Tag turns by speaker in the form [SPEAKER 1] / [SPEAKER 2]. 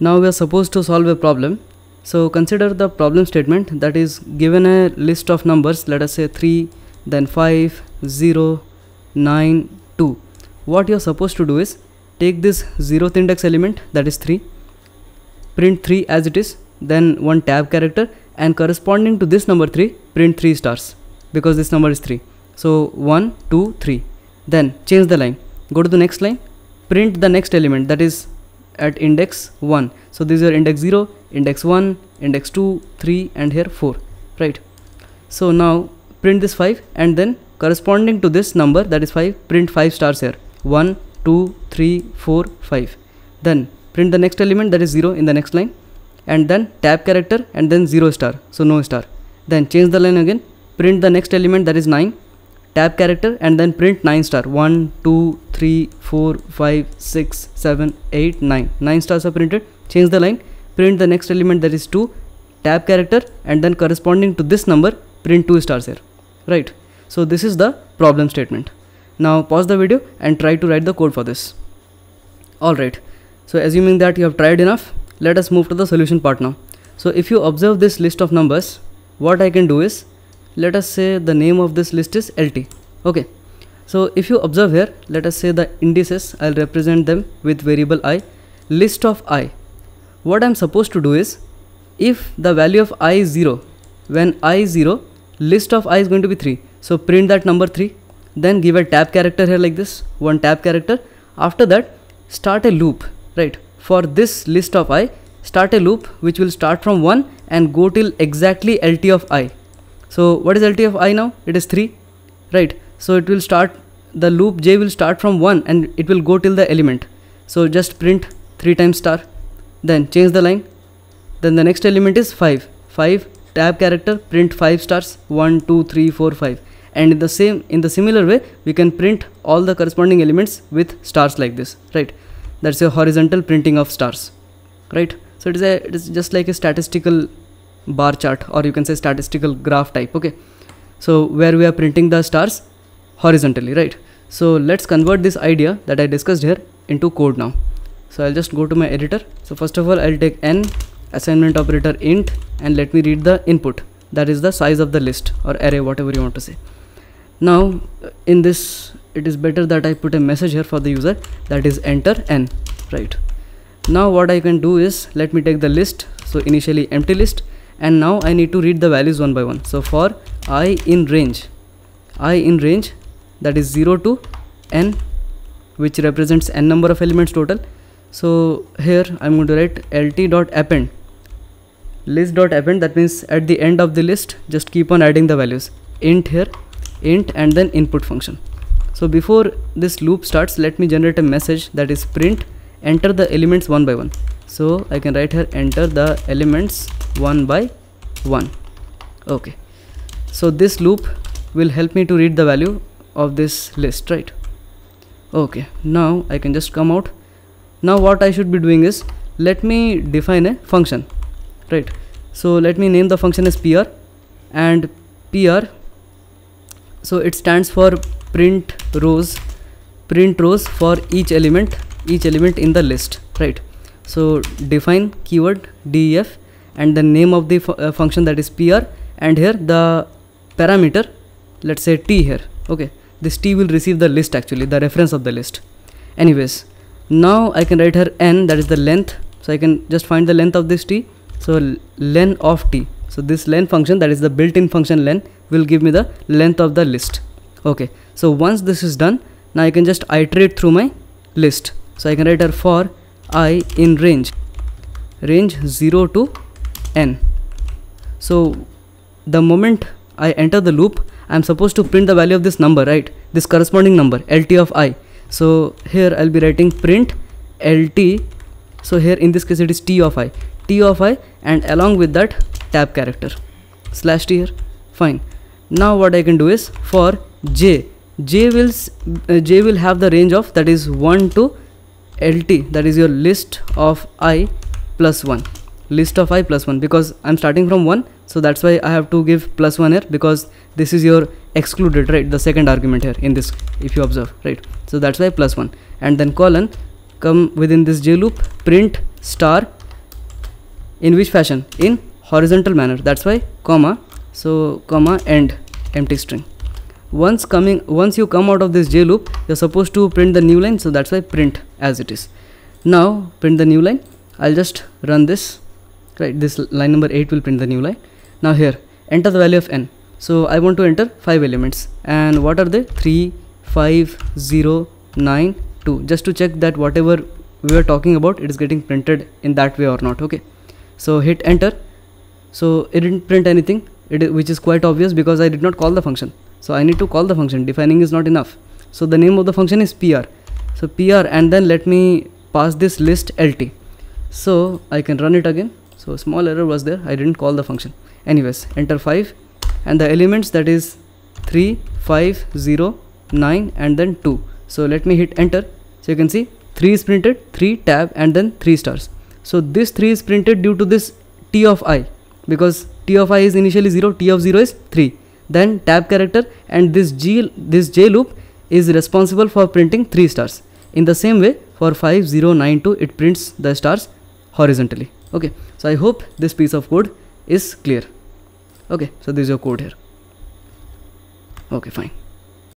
[SPEAKER 1] now we are supposed to solve a problem. So consider the problem statement that is given a list of numbers let us say 3 then 5 0 9 2 what you are supposed to do is take this zeroth index element that is 3 print 3 as it is then one tab character and corresponding to this number 3 print 3 stars because this number is 3 so 1 2 3 then change the line. Go to the next line. Print the next element that is at index 1 so these are index 0 index 1 index 2 3 and here 4 right? So now print this 5 and then corresponding to this number that is 5 print 5 stars here. 1 2 3 4 5 then print the next element that is 0 in the next line and then tab character and then 0 star. So no star. Then change the line again. Print the next element that is 9 tab character and then print 9 star. 1 2 3 4 5 6 7 8 9 9 stars are printed. Change the line. Print the next element that is 2 tab character and then corresponding to this number print 2 stars here. Right? So this is the problem statement. Now pause the video and try to write the code for this. Alright so assuming that you have tried enough let us move to the solution part now. So if you observe this list of numbers what I can do is let us say the name of this list is LT okay. So if you observe here let us say the indices I'll represent them with variable i. List of i. What I'm supposed to do is if the value of i is 0 when i is 0 list of i is going to be 3 so print that number 3 then give a tab character here like this one tab character. After that start a loop right? For this list of i start a loop which will start from 1 and go till exactly lt of i so what is lt of i now? It is 3 right? So it will start the loop j will start from 1 and it will go till the element. So just print 3 times star then change the line. Then the next element is 5 5 tab character print 5 stars 1 2 3 4 5 and in the same in the similar way we can print all the corresponding elements with stars like this right? That's a horizontal printing of stars right? So it is a it is just like a statistical bar chart or you can say statistical graph type okay? So where we are printing the stars horizontally right? So let's convert this idea that I discussed here into code now. So I'll just go to my editor. So first of all I'll take n assignment operator int and let me read the input. That is the size of the list or array whatever you want to say. Now in this it is better that I put a message here for the user. That is enter n right? Now what I can do is let me take the list. So initially empty list and now I need to read the values one by one. So for i in range i in range that is 0 to n which represents n number of elements total. So here I'm going to write lt dot append. List dot append that means at the end of the list just keep on adding the values. Int here int and then input function. So before this loop starts let me generate a message that is print enter the elements one by one so I can write here enter the elements one by one. Okay. So this loop will help me to read the value of this list right? Okay. Now I can just come out. Now what I should be doing is let me define a function right? So let me name the function as pr and pr so it stands for print rows print rows for each element each element in the list right so define keyword def and the name of the fu uh, function that is pr and here the parameter let's say t here okay? This t will receive the list actually the reference of the list. Anyways now I can write here n that is the length. So I can just find the length of this t. So len of t. So this len function that is the built-in function len will give me the length of the list okay? So once this is done now I can just iterate through my list. So I can write here for i in range. Range 0 to n. So the moment I enter the loop I'm supposed to print the value of this number right? This corresponding number lt of i. So here I'll be writing print lt so here in this case it is t of i. T of i and along with that tab character. Slash t here. Fine. Now what I can do is for j. J will uh, j will have the range of that is 1 to lt that is your list of i plus 1 list of i plus 1 because I'm starting from 1 so that's why I have to give plus 1 here because this is your excluded right? The second argument here in this if you observe right? So that's why plus 1 and then colon come within this j loop print star in which fashion? In horizontal manner. That's why comma so comma end empty string. Once coming once you come out of this j loop you're supposed to print the new line so that's why print as it is. Now print the new line. I'll just run this. Right this line number 8 will print the new line. Now here enter the value of n. So i want to enter five elements. And what are they? 3 5 0 9 2 just to check that whatever we were talking about it is getting printed in that way or not okay? So hit enter. So it didn't print anything. It, which is quite obvious because i did not call the function. So I need to call the function. Defining is not enough. So the name of the function is pr so pr and then let me pass this list lt so I can run it again. So small error was there. I didn't call the function. Anyways enter 5 and the elements that is 3 5 0 9 and then 2 so let me hit enter. So you can see 3 is printed 3 tab and then 3 stars. So this 3 is printed due to this t of i because t of i is initially 0 t of 0 is 3 then tab character and this G this J loop is responsible for printing 3 stars. In the same way for 5092 it prints the stars horizontally. Okay, so I hope this piece of code is clear. Okay, so this is your code here. Okay, fine.